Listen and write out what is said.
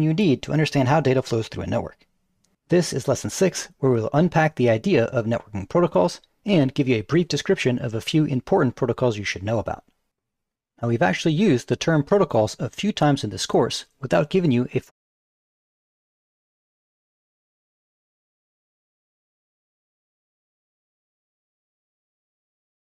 you need to understand how data flows through a network. This is lesson 6, where we'll unpack the idea of networking protocols and give you a brief description of a few important protocols you should know about. Now we've actually used the term protocols a few times in this course without giving you a